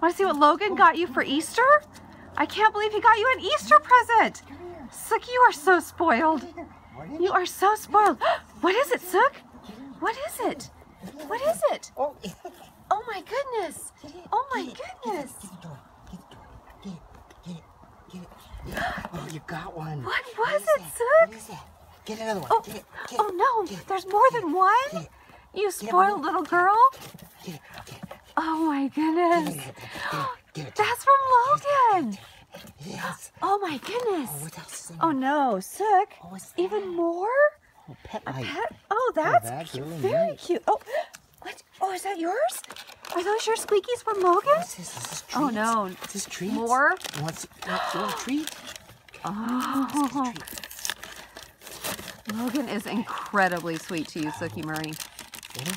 Want to see what Logan got you for Easter? I can't believe he got you an Easter present. Sook, you are so spoiled. You are so spoiled. What is it, Sook? What is it? What is it? Oh, Oh my goodness. Oh my goodness. Get the. Get the door. Get it. Get it. Get it. Oh, you got one. What was is it, that? Sook? What is that? Get another one. Oh, Get it. Get oh it. no, Get it. there's more Get than one? You spoiled little girl? Get it. Get it. Oh my goodness. it. Get it. Get it. That's from Logan. Yes. Oh my Oh, goodness. what else is Oh no, Sook. Oh, Even more? Oh, pet A light. pet? Oh, that's that's cu- really very neat. cute. Oh, what? Oh, is that yours? Are those your squeakies from Logan? What's this? Is this? Oh, no. Is this treats? More? What's, what's you want a treat? Oh, Logan is incredibly sweet to you, Sookie Marie. Ready?